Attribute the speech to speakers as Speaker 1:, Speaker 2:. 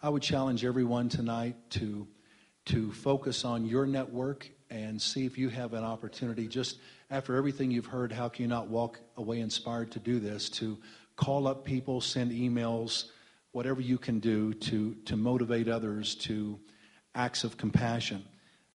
Speaker 1: I would challenge everyone tonight to, to focus on your network and see if you have an opportunity just after everything you've heard, how can you not walk away inspired to do this? To call up people, send emails, whatever you can do to, to motivate others to acts of compassion.